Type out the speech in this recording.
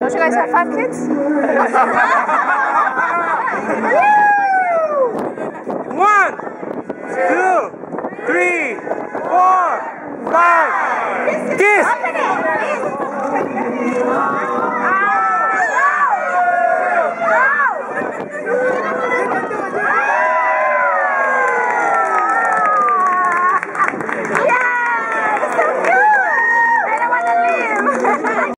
Don't you guys have five kids? One, two, three, four.